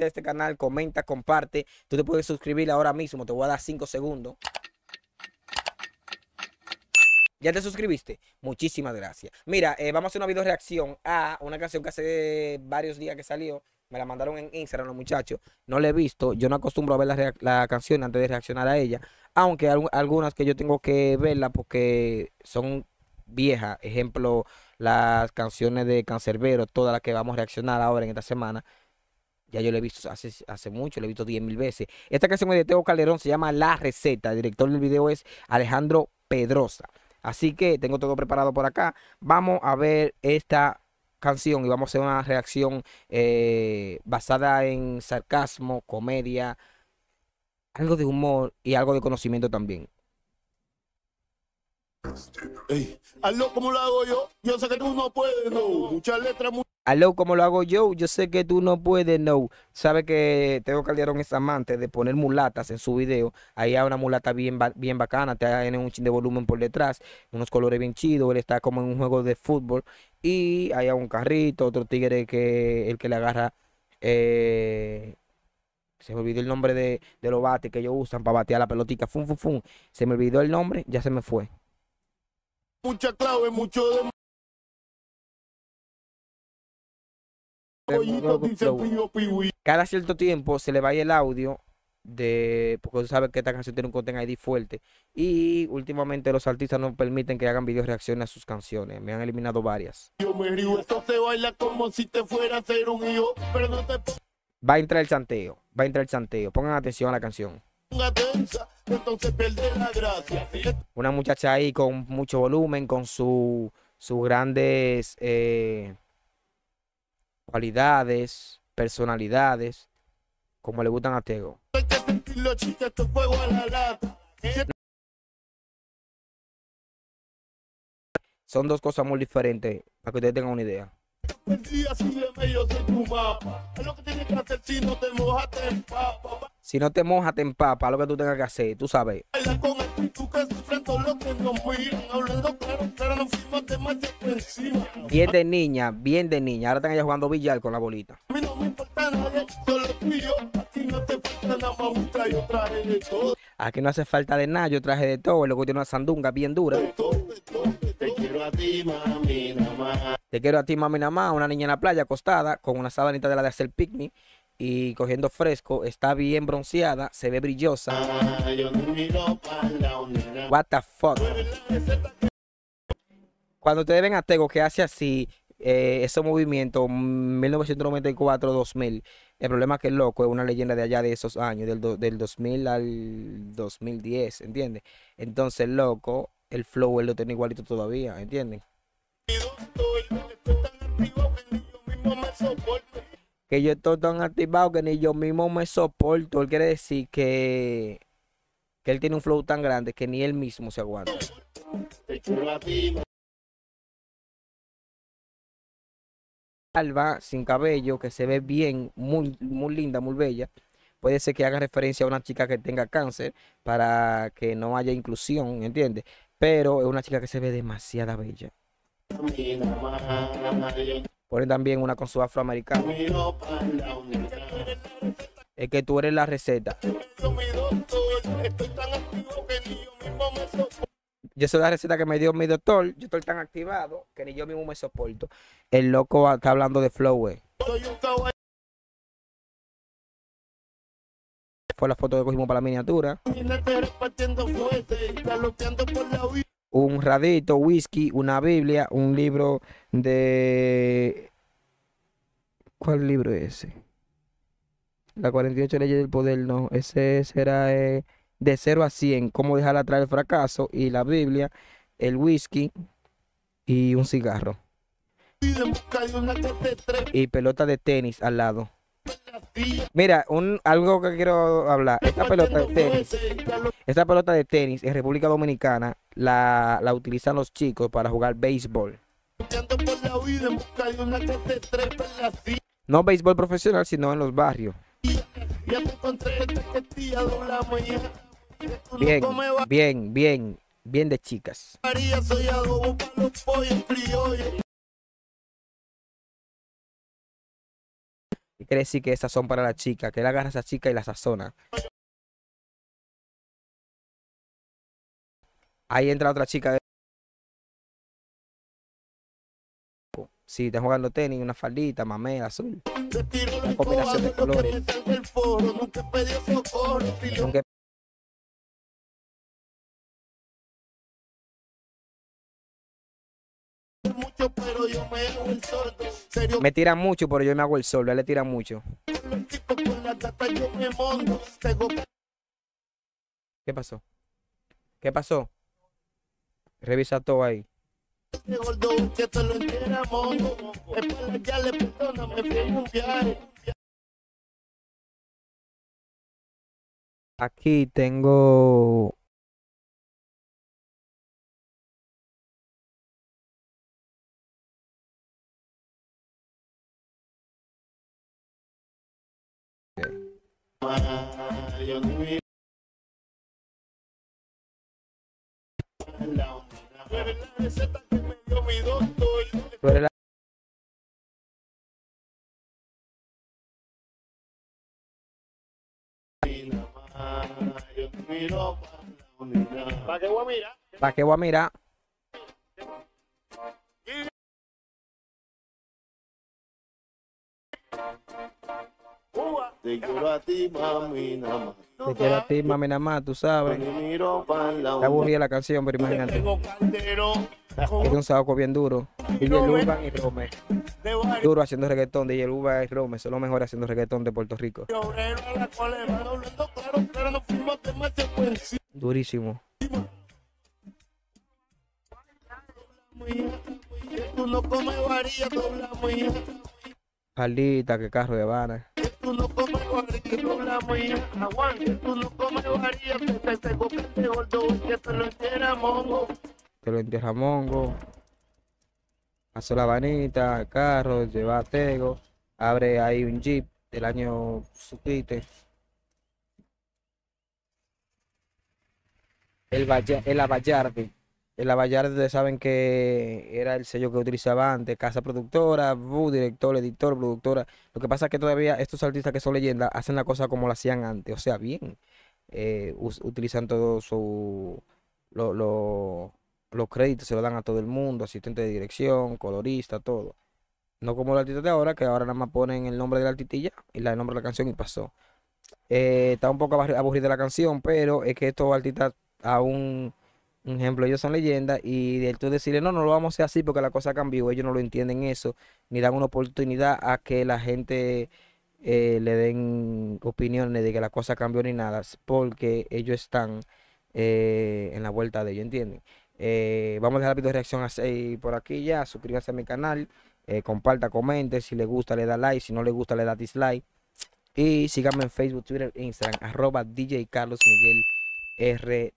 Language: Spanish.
suscríbete a este canal, comenta, comparte. Tú te puedes suscribir ahora mismo, te voy a dar 5 segundos. ¿Ya te suscribiste? Muchísimas gracias. Mira, eh, vamos a hacer una video reacción a una canción que hace varios días que salió. Me la mandaron en Instagram los muchachos. No la he visto. Yo no acostumbro a ver la, la canción antes de reaccionar a ella. Aunque algunas que yo tengo que verla porque son viejas. Ejemplo, las canciones de Cancerbero, todas las que vamos a reaccionar ahora en esta semana. Ya yo la he visto hace, hace mucho, la he visto 10 mil veces. Esta canción de Teo Calderón se llama La Receta. El director del video es Alejandro Pedrosa. Así que tengo todo preparado por acá. Vamos a ver esta canción y vamos a hacer una reacción eh, basada en sarcasmo, comedia, algo de humor y algo de conocimiento también. Aló, ¿cómo lo hago yo? Yo sé que tú no puedes, no. Muchas letras, Aló, ¿cómo lo hago yo? Yo sé que tú no puedes, no. Sabe que Teo Calderón es amante de poner mulatas en su video. Ahí hay una mulata bien, bien bacana, tiene un chin de volumen por detrás, unos colores bien chidos. Él está como en un juego de fútbol. Y hay un carrito, otro tigre que el que le agarra. Eh, se me olvidó el nombre de, de los bates que ellos usan para batear la pelotita. Fum, fum, fum. Se me olvidó el nombre, ya se me fue mucha clave, mucho de... Cada cierto tiempo se le va el audio de porque tú sabes que esta canción tiene un content ID fuerte. Y últimamente los artistas no permiten que hagan video reacciones a sus canciones. Me han eliminado varias. Yo me río esto se baila como si te fuera a hacer un hijo pero no te va a entrar el chanteo va a entrar el chanteo. Pongan atención a la canción. Una muchacha ahí con mucho volumen, con sus grandes eh, cualidades, personalidades, como le gustan a Tego. Son dos cosas muy diferentes, para que ustedes tengan una idea. Mojas, te empapa lo que tú tengas que hacer, tú sabes. Bien de niña, bien de niña. Ahora están ellas jugando billar con la bolita. Aquí no hace falta de nada, yo traje de todo. Luego tiene una sandunga bien dura. Te quiero a ti, mami, nada más. Te quiero a ti, mami, nada más. Una niña en la playa acostada con una sabanita de la de hacer picnic y cogiendo fresco, está bien bronceada, se ve brillosa. What the fuck. Cuando ustedes ven a Tego que hace así, eh, ese movimiento 1994-2000, el problema es que el loco es una leyenda de allá de esos años, del, del 2000 al 2010, ¿entiendes? Entonces el loco, el flow, él lo tiene igualito todavía, ¿entienden? Que yo estoy tan activado que ni yo mismo me soporto. Él quiere decir que, que él tiene un flow tan grande que ni él mismo se aguanta. Alba sin cabello, que se ve bien, muy, muy linda, muy bella. Puede ser que haga referencia a una chica que tenga cáncer para que no haya inclusión, ¿entiendes? Pero es una chica que se ve demasiada bella. Ponen también una con su afroamericano. Es que tú eres la receta. Yo soy la receta que me dio mi doctor. Yo estoy tan activado que ni yo mismo me soporto. El loco está hablando de flow. Eh. Fue la foto que cogimos para la miniatura un radito, whisky, una Biblia, un libro de... ¿Cuál libro es ese? La 48 leyes del poder, no. Ese será eh, de 0 a 100, cómo dejar atrás el fracaso, y la Biblia, el whisky y un cigarro. Y pelota de tenis al lado. Mira, un, algo que quiero hablar. Esta pelota de tenis, esta pelota de tenis en República Dominicana la, la utilizan los chicos para jugar béisbol. No béisbol profesional, sino en los barrios. Bien, bien, bien, bien de chicas. Y quiere decir que esas son para la chica, que él agarra a esa chica y la sazona. Ahí entra otra chica. De... Sí, está jugando tenis, una faldita, mamé, azul. Una combinación de colores. Mucho, pero yo me hago el sordo. Serio, me tiran mucho, pero yo me hago el sol, a él le tiran mucho. Tengo ¿Qué pasó? ¿Qué pasó? Revisa todo ahí. que gordo La receta que me dio mi doctor. Tú eres la- Yo ni miro para la unidad. ¿Para qué voy a mirar? ¿Para qué voy a mirar? Te quiero a ti, mami, nada más. Te quiero a ti, mami, nada más, tú sabes. Está aburrida la canción, pero imagínate. Es un saco bien duro. DJ Luban y Rome. Duro haciendo reggaetón. DJ Luban y Rome son los mejores haciendo reggaetón de Puerto Rico. Durísimo. Paldita, que carro de Habana. Tú no comes varilla, dobla mía. Aguante, tú no comes varilla, que te tengo que te gordo, que te lo entera mongo. Te lo entierra Mongo. Pasó la vanita, el carro, lleva a Tego. Abre ahí un Jeep del año supiste. El, el Avallarde. El Avallarde, ustedes saben que era el sello que utilizaba antes. Casa productora, director, editor, productora. Lo que pasa es que todavía estos artistas que son leyendas hacen la cosa como la hacían antes. O sea, bien. Eh, utilizan todo su. Lo, lo- los créditos se lo dan a todo el mundo, asistente de dirección, colorista, todo. No como los artistas de ahora, que ahora nada más ponen el nombre del artista y ya, y la- el nombre de la canción y pasó. Eh, está un poco aburrida la canción, pero es que estos artistas aún, un ejemplo, ellos son leyendas y de tú decirle, no, no lo vamos a hacer así porque la cosa cambió, ellos no lo entienden eso, ni dan una oportunidad a que la gente eh, le den opiniones de que la cosa cambió ni nada, porque ellos están eh, en la vuelta de ellos, ¿entienden? Eh, vamos a dejar video reacción así por aquí ya. Suscríbase a mi canal. comparta, comente. Si le gusta, le da like. Si no le gusta, le da dislike. Y síganme en Facebook, Twitter, Instagram. Arroba DJ Carlos Miguel R.